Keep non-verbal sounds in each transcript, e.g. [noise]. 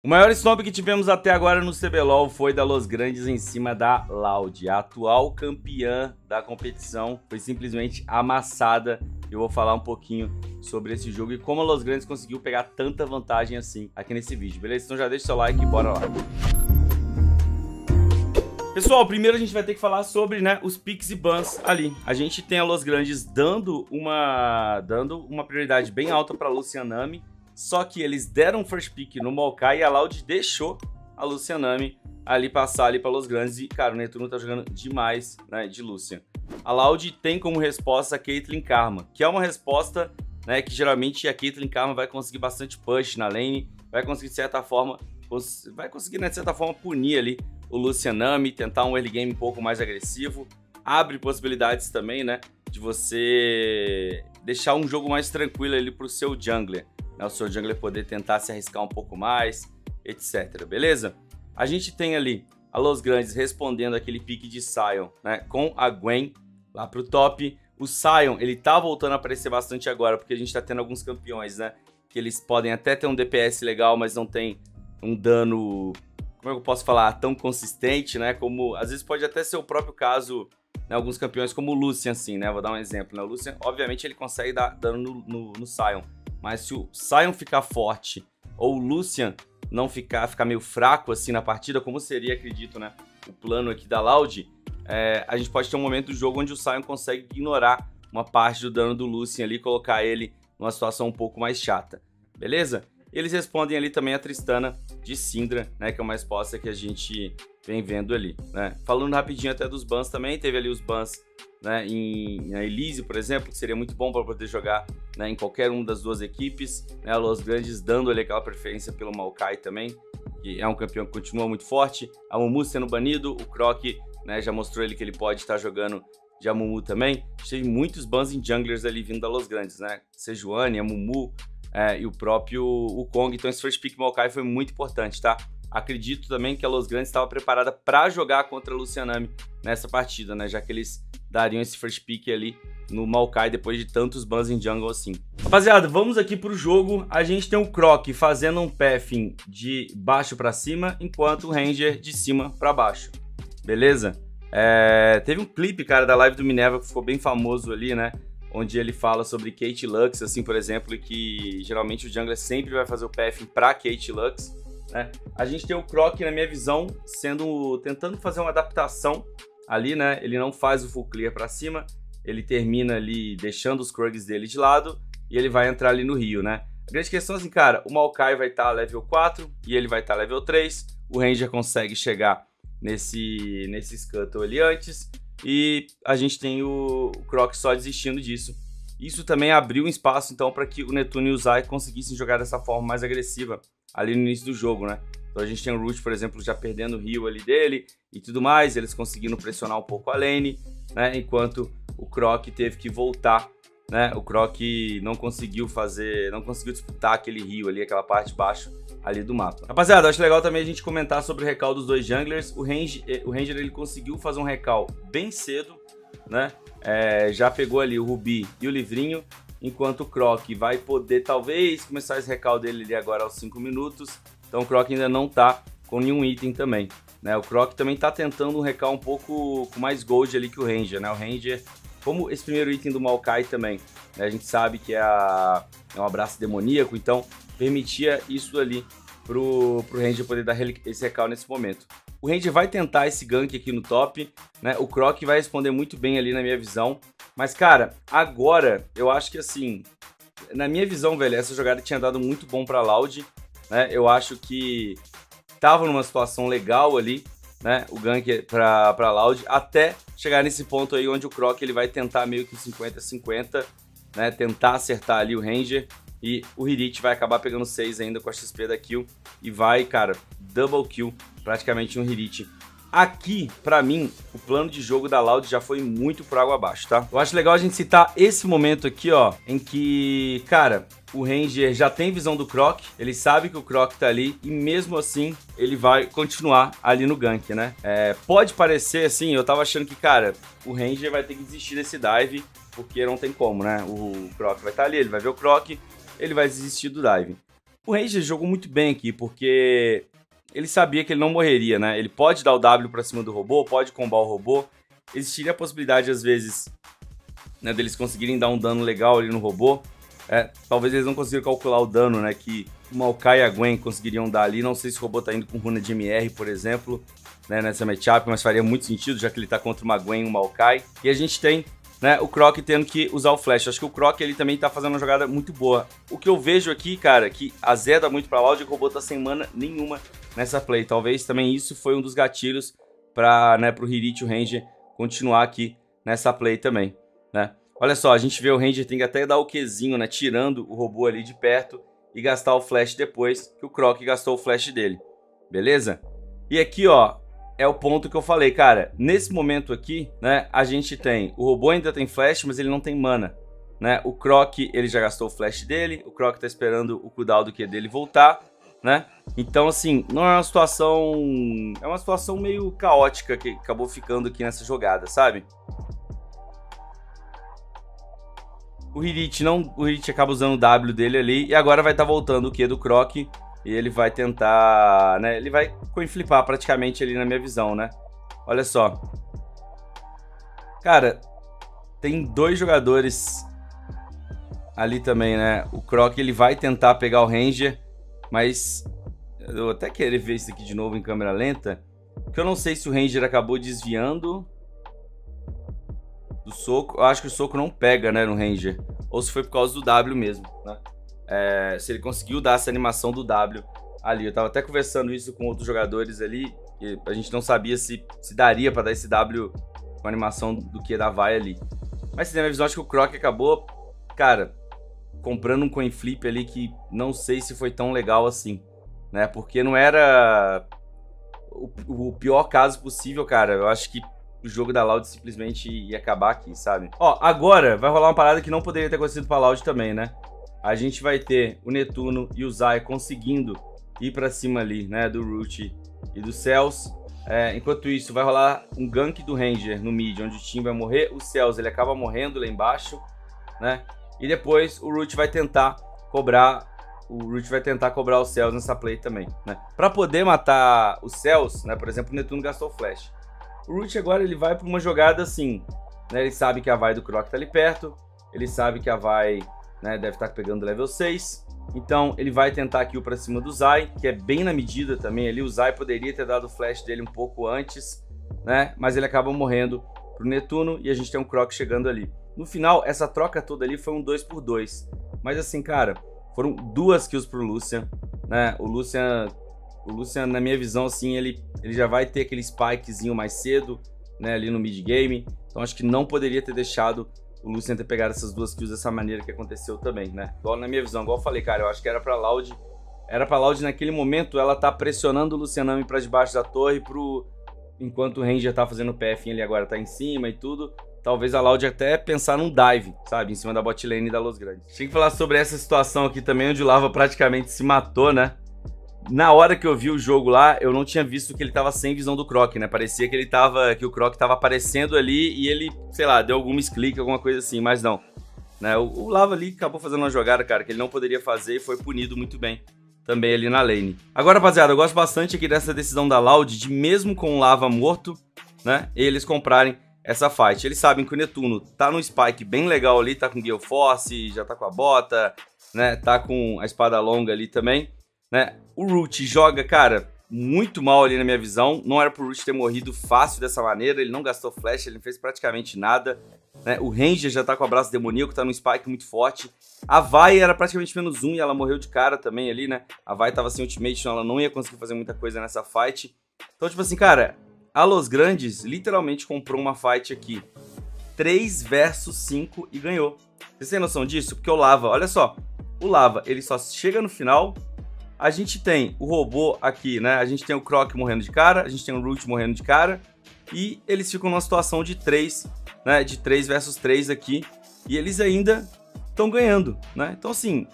O maior stomp que tivemos até agora no CBLOL foi da Los Grandes em cima da Loud. A atual campeã da competição foi simplesmente amassada. Eu vou falar um pouquinho sobre esse jogo e como a Los Grandes conseguiu pegar tanta vantagem assim aqui nesse vídeo, beleza? Então já deixa seu like e bora lá. Pessoal, primeiro a gente vai ter que falar sobre né, os picks e bans ali. A gente tem a Los Grandes dando uma, dando uma prioridade bem alta para Lucianami só que eles deram first pick no Maokai e a Loud deixou a Lucianami ali passar ali para Los Grandes. E, cara, o Netuno tá jogando demais né, de Lucian. A Loud tem como resposta a Caitlyn Karma, que é uma resposta né, que geralmente a Caitlyn Karma vai conseguir bastante push na lane, vai conseguir de certa forma, vai conseguir né, de certa forma punir ali o Lucianami, tentar um early game um pouco mais agressivo. Abre possibilidades também, né, de você deixar um jogo mais tranquilo ali pro seu jungler né, o seu jungler poder tentar se arriscar um pouco mais, etc. Beleza? A gente tem ali a Los Grandes respondendo aquele pique de Sion, né, com a Gwen lá pro top. O Sion, ele tá voltando a aparecer bastante agora, porque a gente tá tendo alguns campeões, né, que eles podem até ter um DPS legal, mas não tem um dano, como é eu posso falar, tão consistente, né, como às vezes pode até ser o próprio caso né, alguns campeões como o Lucian, assim, né? Vou dar um exemplo, né? O Lucian, obviamente, ele consegue dar dano no, no, no Sion. Mas se o Sion ficar forte ou o Lucian não ficar, ficar meio fraco assim na partida, como seria, acredito, né? O plano aqui da Loud, é, a gente pode ter um momento do jogo onde o Sion consegue ignorar uma parte do dano do Lucian ali e colocar ele numa situação um pouco mais chata. Beleza? Eles respondem ali também a Tristana de Syndra, né? Que é uma resposta que a gente vem vendo ali, né? Falando rapidinho até dos bans também, teve ali os bans né, em, em Elise, por exemplo, que seria muito bom para poder jogar né, em qualquer uma das duas equipes. Né, Los Grandes dando ali aquela preferência pelo Maokai também, que é um campeão que continua muito forte. A Mumu sendo banido, o Croc né, já mostrou ele que ele pode estar jogando de Amumu também. Teve muitos bans em junglers ali vindo da Los Grandes, né? Sejuani, Amumu é, e o próprio o Kong. Então esse first pick Maokai foi muito importante, tá? Acredito também que a Los Grandes estava preparada para jogar contra a Lucianami nessa partida, né? Já que eles dariam esse first pick ali no Maokai depois de tantos bans em jungle assim. Rapaziada, vamos aqui pro jogo. A gente tem o Croc fazendo um pathing de baixo para cima, enquanto o Ranger de cima para baixo. Beleza? É... Teve um clipe, cara, da live do Minerva que ficou bem famoso ali, né? Onde ele fala sobre Kate Lux, assim, por exemplo, que geralmente o jungler sempre vai fazer o pathing pra Kate Lux. Né? A gente tem o Croc, na minha visão, sendo tentando fazer uma adaptação ali, né? Ele não faz o full clear para cima, ele termina ali deixando os Krugs dele de lado e ele vai entrar ali no rio, né? A grande questão é assim, cara, o Maokai vai estar tá level 4 e ele vai estar tá level 3, o Ranger consegue chegar nesse, nesse Scuttle ali antes e a gente tem o, Croc só desistindo disso. Isso também abriu um espaço então para que o Netune e o Zai conseguissem jogar dessa forma mais agressiva ali no início do jogo, né? Então a gente tem o Root, por exemplo, já perdendo o rio ali dele e tudo mais, eles conseguindo pressionar um pouco a lane, né? Enquanto o Croc teve que voltar, né? O Croc não conseguiu fazer, não conseguiu disputar aquele rio ali, aquela parte de baixo ali do mapa. Rapaziada, acho legal também a gente comentar sobre o recal dos dois junglers. O Ranger, eh, o Ranger ele conseguiu fazer um recal bem cedo, né? É, já pegou ali o Rubi e o Livrinho, enquanto o Croc vai poder talvez começar esse recal dele ali agora aos 5 minutos. Então o Croc ainda não tá com nenhum item também. Né? O Croc também tá tentando um recal um pouco com mais gold ali que o Ranger. Né? O Ranger, como esse primeiro item do Maokai também, né? a gente sabe que é, a, é um abraço demoníaco, então permitia isso ali pro, pro Ranger poder dar esse recal nesse momento. O Ranger vai tentar esse gank aqui no top, né? O Croc vai responder muito bem ali na minha visão. Mas, cara, agora eu acho que assim, na minha visão, velho, essa jogada tinha dado muito bom pra Loud, né? Eu acho que tava numa situação legal ali, né? O gank pra, pra Loud, até chegar nesse ponto aí onde o Croc ele vai tentar meio que 50-50, né? Tentar acertar ali o Ranger. E o Hirit vai acabar pegando 6 ainda com a XP da kill. E vai, cara, double kill, praticamente um Hirit Aqui, para mim, o plano de jogo da Loud já foi muito por água abaixo, tá? Eu acho legal a gente citar esse momento aqui, ó, em que, cara, o Ranger já tem visão do Croc, ele sabe que o Croc tá ali e mesmo assim ele vai continuar ali no gank, né? É, pode parecer assim, eu tava achando que, cara, o Ranger vai ter que desistir desse dive porque não tem como, né? O Croc vai estar tá ali, ele vai ver o Croc, ele vai desistir do dive. O Ranger jogou muito bem aqui, porque ele sabia que ele não morreria, né? Ele pode dar o W pra cima do robô, pode combar o robô. Existiria a possibilidade, às vezes, né, deles conseguirem dar um dano legal ali no robô. É, talvez eles não consigam calcular o dano, né, que o Maokai e a Gwen conseguiriam dar ali. Não sei se o robô tá indo com runa de MR, por exemplo, né, nessa matchup, mas faria muito sentido, já que ele tá contra uma Gwen e um Maokai. E a gente tem né, o Croc tendo que usar o Flash. Acho que o Croc ele também tá fazendo uma jogada muito boa. O que eu vejo aqui, cara, que azeda muito pra Loud e o robô tá sem mana nenhuma nessa play. Talvez também isso foi um dos gatilhos para né, pro Hirit o Ranger continuar aqui nessa play também, né? Olha só, a gente vê o Ranger tem que até dar o Qzinho, né, tirando o robô ali de perto e gastar o flash depois que o Croc gastou o flash dele. Beleza? E aqui, ó, é o ponto que eu falei, cara. Nesse momento aqui, né, a gente tem o robô ainda tem flash, mas ele não tem mana, né? O Croc, ele já gastou o flash dele, o Croc tá esperando o cooldown do Q dele voltar, né? Então, assim, não é uma situação... É uma situação meio caótica que acabou ficando aqui nessa jogada, sabe? O Hirit não, o Hirit acaba usando o W dele ali e agora vai estar tá voltando o Q do Croc e ele vai tentar, né? Ele vai coinflipar praticamente ali na minha visão, né? Olha só. Cara, tem dois jogadores ali também, né? O Croc, ele vai tentar pegar o Ranger, mas eu até querer ver isso aqui de novo em câmera lenta, porque eu não sei se o Ranger acabou desviando do soco. Eu acho que o soco não pega, né, no Ranger. Ou se foi por causa do W mesmo, né? É, se ele conseguiu dar essa animação do W ali. Eu tava até conversando isso com outros jogadores ali, a gente não sabia se, se daria para dar esse W com a animação do que da Vai ali. Mas na minha visão, acho que o Croc acabou, cara, comprando um coin flip ali que não sei se foi tão legal assim, né? Porque não era o, o pior caso possível, cara. Eu acho que o jogo da Loud simplesmente ia acabar aqui, sabe? Ó, agora vai rolar uma parada que não poderia ter acontecido pra Loud também, né? A gente vai ter o Netuno e o Zay conseguindo ir para cima ali, né, do Root e do Cells. É, enquanto isso, vai rolar um gank do Ranger no mid, onde o Tim vai morrer. O Cells, ele acaba morrendo lá embaixo, né? E depois o Root vai tentar cobrar o Root vai tentar cobrar o Cells nessa play também, né? Para poder matar o Cells, né, por exemplo, o Netuno gastou flash. O Root agora ele vai para uma jogada assim, né? Ele sabe que a vai do Croc tá ali perto, ele sabe que a vai né? Deve estar pegando level 6. Então ele vai tentar aqui o para cima do Zai, que é bem na medida também ali. O Zai poderia ter dado o flash dele um pouco antes, né? Mas ele acaba morrendo pro Netuno e a gente tem um Croc chegando ali. No final, essa troca toda ali foi um 2 por 2 Mas assim, cara, foram duas kills pro Lucian, né? O Lucian, o Lucian na minha visão, assim, ele, ele já vai ter aquele spikezinho mais cedo, né? Ali no mid game. Então acho que não poderia ter deixado o Lucian ter pegado essas duas kills dessa maneira que aconteceu também, né? Igual na minha visão, igual eu falei, cara, eu acho que era pra Loud. Era pra Loud naquele momento ela tá pressionando o Lucianami pra debaixo da torre pro. Enquanto o Ranger tá fazendo o PF ali agora, tá em cima e tudo. Talvez a Loud até pensar num dive, sabe? Em cima da bot lane da Los Grandes. Tinha que falar sobre essa situação aqui também, onde o Lava praticamente se matou, né? Na hora que eu vi o jogo lá, eu não tinha visto que ele tava sem visão do Croc, né? Parecia que ele tava. que o Croc tava aparecendo ali e ele, sei lá, deu algum misclick, alguma coisa assim, mas não. Né? O, o, Lava ali acabou fazendo uma jogada, cara, que ele não poderia fazer e foi punido muito bem também ali na lane. Agora, rapaziada, eu gosto bastante aqui dessa decisão da Loud de mesmo com o Lava morto, né? Eles comprarem essa fight. Eles sabem que o Netuno tá no spike bem legal ali, tá com Gale Force, já tá com a bota, né? Tá com a espada longa ali também né? O Root joga, cara, muito mal ali na minha visão. Não era pro Root ter morrido fácil dessa maneira. Ele não gastou flash, ele não fez praticamente nada. Né? O Ranger já tá com o abraço demoníaco, tá num spike muito forte. A Vai era praticamente menos um e ela morreu de cara também ali, né? A Vai tava sem ultimate, então ela não ia conseguir fazer muita coisa nessa fight. Então, tipo assim, cara, a Los Grandes literalmente comprou uma fight aqui. 3 versus 5 e ganhou. Vocês têm noção disso? Porque o Lava, olha só, o Lava, ele só chega no final a gente tem o robô aqui, né? A gente tem o Croc morrendo de cara, a gente tem o Root morrendo de cara. E eles ficam numa situação de 3, né? De 3 versus 3 aqui. E eles ainda estão ganhando, né? Então, assim,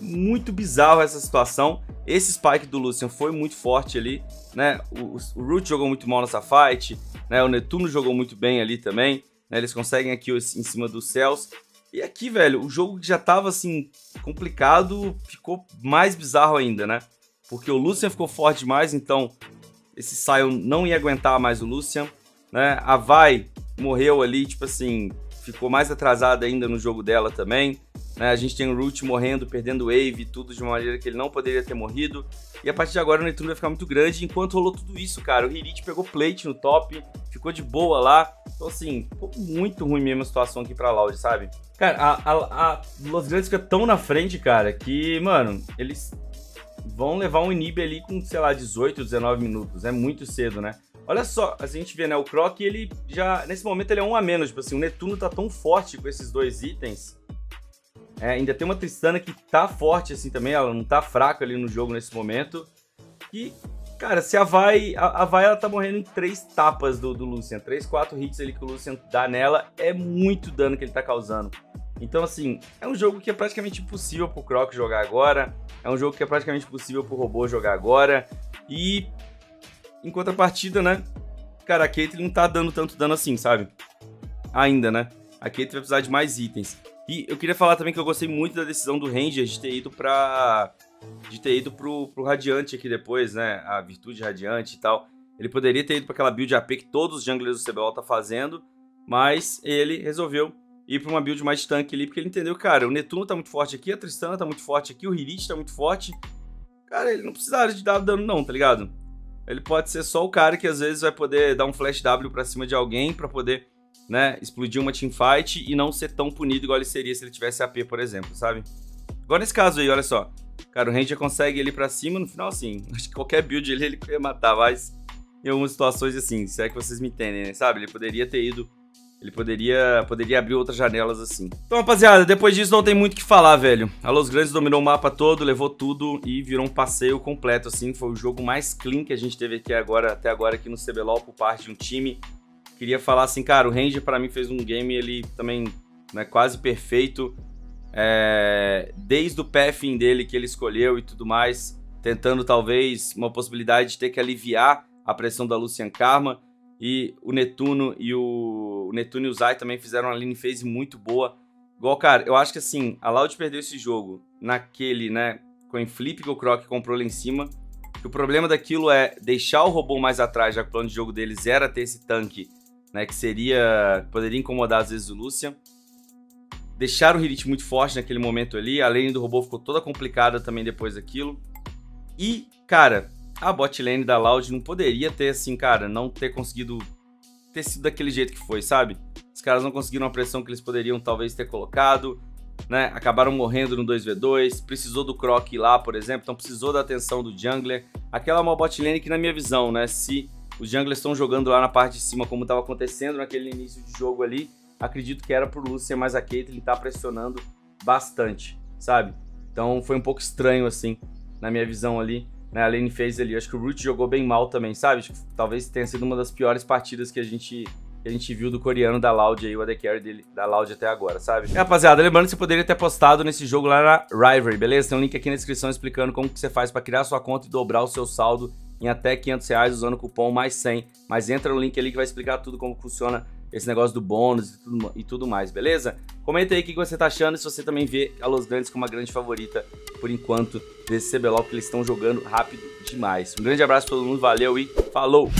muito bizarro essa situação. Esse spike do Lucian foi muito forte ali, né? O, o Root jogou muito mal nessa fight, né? O Netuno jogou muito bem ali também. Né? Eles conseguem aqui em cima dos céus. E aqui, velho, o jogo que já tava assim, complicado, ficou mais bizarro ainda, né? Porque o Lucian ficou forte demais, então esse Sion não ia aguentar mais o Lucian, né? A Vai morreu ali, tipo assim, ficou mais atrasada ainda no jogo dela também. Né? A gente tem o Root morrendo, perdendo Wave, tudo de uma maneira que ele não poderia ter morrido. E a partir de agora o Netuno vai ficar muito grande. Enquanto rolou tudo isso, cara, o Hirit pegou plate no top, ficou de boa lá. Então, assim, ficou muito ruim mesmo a situação aqui pra Loud, sabe? Cara, a, a, a Los Grandes fica tão na frente, cara, que, mano, eles vão levar um inib ali com, sei lá, 18, 19 minutos. É muito cedo, né? Olha só, a gente vê, né, o Croc, ele já, nesse momento ele é um a menos, tipo assim, o Netuno tá tão forte com esses dois itens é, ainda tem uma Tristana que tá forte assim também, ela não tá fraca ali no jogo nesse momento. E, cara, se a Vai. A, a Vai ela tá morrendo em três tapas do, do Lucian. Três, quatro hits ali que o Lucian dá nela. É muito dano que ele tá causando. Então, assim, é um jogo que é praticamente impossível pro Croc jogar agora. É um jogo que é praticamente impossível pro robô jogar agora. E. Em contrapartida, né? Cara, a Caitlyn não tá dando tanto dano assim, sabe? Ainda, né? A Caitlyn vai precisar de mais itens. E eu queria falar também que eu gostei muito da decisão do Ranger de ter ido pra. de ter ido pro, pro Radiante aqui depois, né? A Virtude Radiante e tal. Ele poderia ter ido para aquela build AP que todos os junglers do CBLOL tá fazendo, mas ele resolveu ir para uma build mais tanque ali, porque ele entendeu, cara, o Netuno tá muito forte aqui, a Tristana tá muito forte aqui, o Hirit tá muito forte. Cara, ele não precisaria de dar dano não, tá ligado? Ele pode ser só o cara que às vezes vai poder dar um flash W pra cima de alguém para poder né, explodir uma teamfight e não ser tão punido igual ele seria se ele tivesse AP, por exemplo, sabe? Agora nesse caso aí, olha só. Cara, o Ranger consegue ele pra cima, no final, assim, [laughs] acho que qualquer build ele, ele ia matar, mas em algumas situações, assim, se é que vocês me entendem, né, sabe? Ele poderia ter ido, ele poderia, poderia abrir outras janelas, assim. Então, rapaziada, depois disso não tem muito o que falar, velho. A Los Grandes dominou o mapa todo, levou tudo e virou um passeio completo, assim. Foi o jogo mais clean que a gente teve aqui agora, até agora aqui no CBLOL por parte de um time queria falar assim, cara, o Ranger para mim fez um game ele também né, quase perfeito. É, desde o pathing dele que ele escolheu e tudo mais, tentando talvez uma possibilidade de ter que aliviar a pressão da Lucian Karma. E o Netuno e o, o Netuno e o Zai também fizeram uma lane phase muito boa. Igual, cara, eu acho que assim, a Loud perdeu esse jogo naquele, né, com o flip que o Croc comprou lá em cima. O problema daquilo é deixar o robô mais atrás, já que o plano de jogo deles era ter esse tanque né, que seria poderia incomodar às vezes o Lucian. Deixaram o Hirit muito forte naquele momento ali, a lane do robô ficou toda complicada também depois daquilo. E, cara, a bot lane da Loud não poderia ter assim, cara, não ter conseguido ter sido daquele jeito que foi, sabe? Os caras não conseguiram a pressão que eles poderiam talvez ter colocado, né? Acabaram morrendo no 2v2, precisou do Croc lá, por exemplo, então precisou da atenção do jungler. Aquela é uma bot lane que na minha visão, né, se os junglers estão jogando lá na parte de cima, como estava acontecendo naquele início de jogo ali. Acredito que era pro Lucian, mas a Caitlyn tá pressionando bastante, sabe? Então foi um pouco estranho, assim, na minha visão ali. Né? A lane fez ali. Acho que o Root jogou bem mal também, sabe? Talvez tenha sido uma das piores partidas que a gente que a gente viu do coreano da Loud aí, o AD Carry dele, da Loud até agora, sabe? E, rapaziada, lembrando que você poderia ter postado nesse jogo lá na Rivalry, beleza? Tem um link aqui na descrição explicando como que você faz para criar sua conta e dobrar o seu saldo em até 500 reais usando o cupom mais 100. Mas entra no link ali que vai explicar tudo como funciona esse negócio do bônus e tudo, e tudo mais, beleza? Comenta aí o que você tá achando e se você também vê a Los Grandes como uma grande favorita, por enquanto, desse CBLOL, que eles estão jogando rápido demais. Um grande abraço pra todo mundo, valeu e falou!